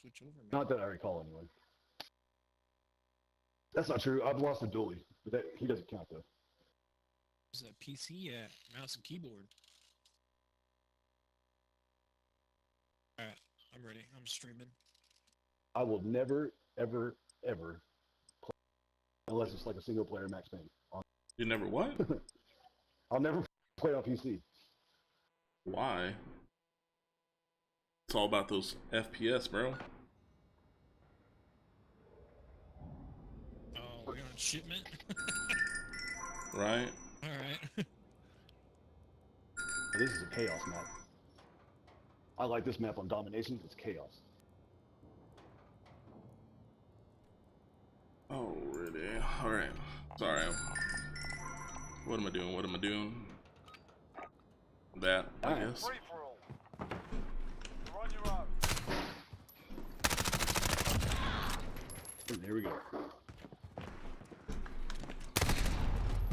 switch over. Man. Not that I recall, anyway. That's not true. I've lost a dually, but that, he doesn't count though. Where's that PC at? Mouse and keyboard. Alright, I'm ready. I'm streaming. I will never, ever, ever play unless it's like a single player Max Payne. On- You never what? I'll never play on PC. Why? It's all about those FPS, bro. Oh, we're on shipment? Right? Alright. This is a chaos map. I like this map on domination. It's chaos. Oh, really? Alright. Sorry. What am I doing? What am I doing? That, I Alright. guess. Free for all. You're on your own. And there we go.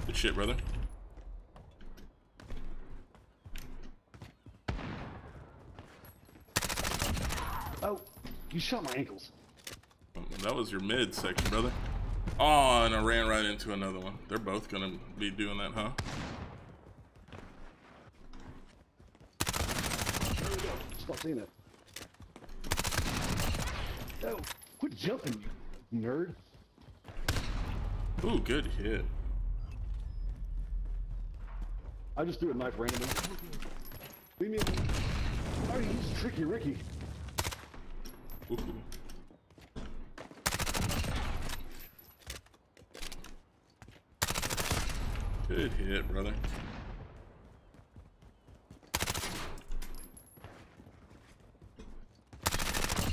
Good shit, brother. Oh, you shot my ankles. That was your mid section, brother. Oh, and I ran right into another one. They're both gonna be doing that, huh? There we go. Stop seeing it. No, oh, quit jumping, you nerd. Ooh, good hit. I just threw a knife randomly. Leave me alone. Oh, he's tricky Ricky. Ooh. Good hit, brother.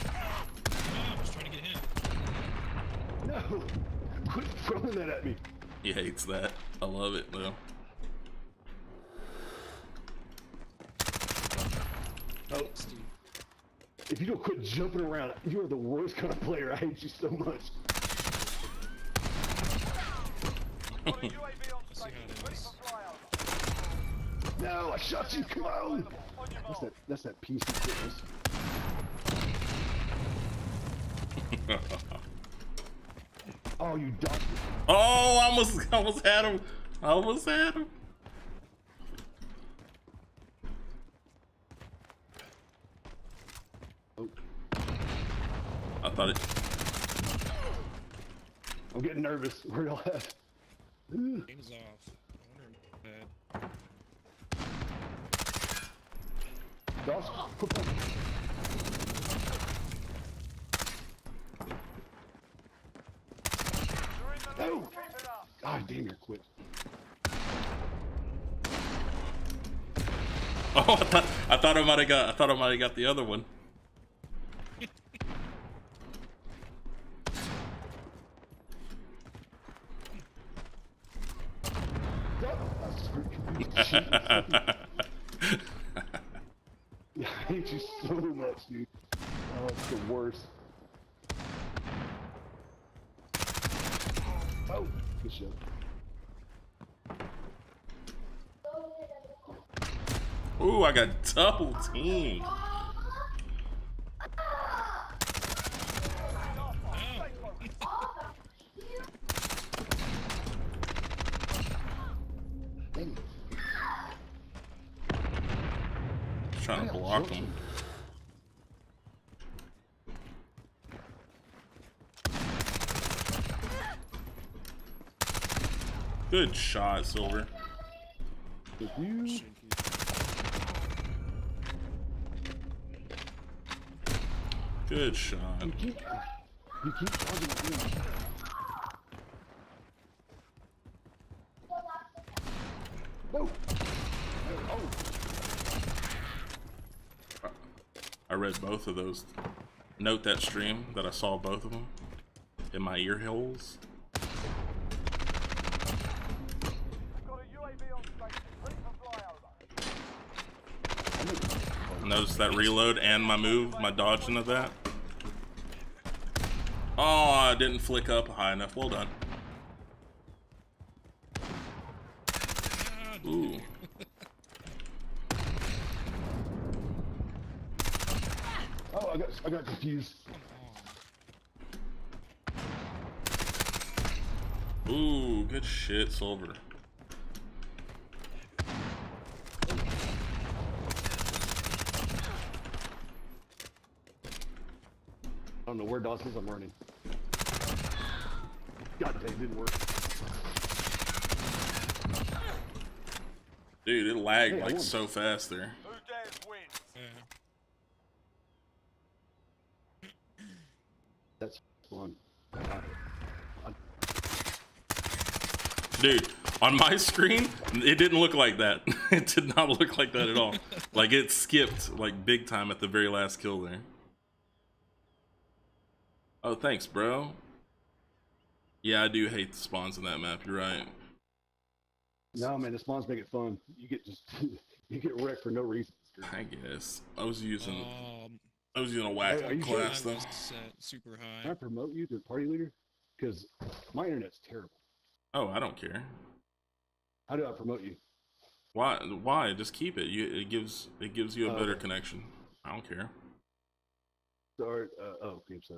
Oh, I was trying to get him. No, quit throwing that at me. He hates that. I love it, though. Oh, Steve. if you don't quit jumping around, you are the worst kind of player. I hate you so much. Got a UAV on Let's see station. how it Ready is. for flyover. No, I shot you. Come on. On your That's that. That's that PC fitness. Oh, you dodged it. oh, I almost, I almost had him. I almost had him. Oh, I thought it. I'm getting nervous. Where y'all at? Ooh. Game is off. I wonder if Josh, quit playing. You're in the No. lead. Keep it up. God damn, you're quick. Oh, I thought, I thought I might have got. I thought I might have got the other one. Yeah, I hate you so much, dude. Oh, it's the worst. Oh, good shot. Ooh, I got double it. Trying to block him. Good shot, Silver. If you shaky. Good shot. you keep. Oh, I read both of those. Note that stream that I saw both of them in my ear holes. Notice that reload and my move, my dodging of that. Oh, I didn't flick up high enough. Well done. Ooh. Oh, I got I got confused. Ooh, good shit, Silver. I don't know where Dawson is. I'm running. God dang, it didn't work. Dude, it lagged Hey, like so fast there. Who dares wins? Yeah. That's fun. Dude, on my screen, it didn't look like that. it did not look like that at all. like it skipped like big time at the very last kill there. Oh, thanks, bro. Yeah, I do hate the spawns in that map. You're right. No, man, the spawns make it fun. You get just you get wrecked for no reason. I guess I was using Um, I was using a whack Are- are you class I though. was set super Can I promote you to party leader? Because my internet's terrible. Oh, I don't care. How do I promote you? Why? Why? Just keep it. You, it gives it gives you a Oh, better connection. I don't care. Start. Uh, oh, okay, so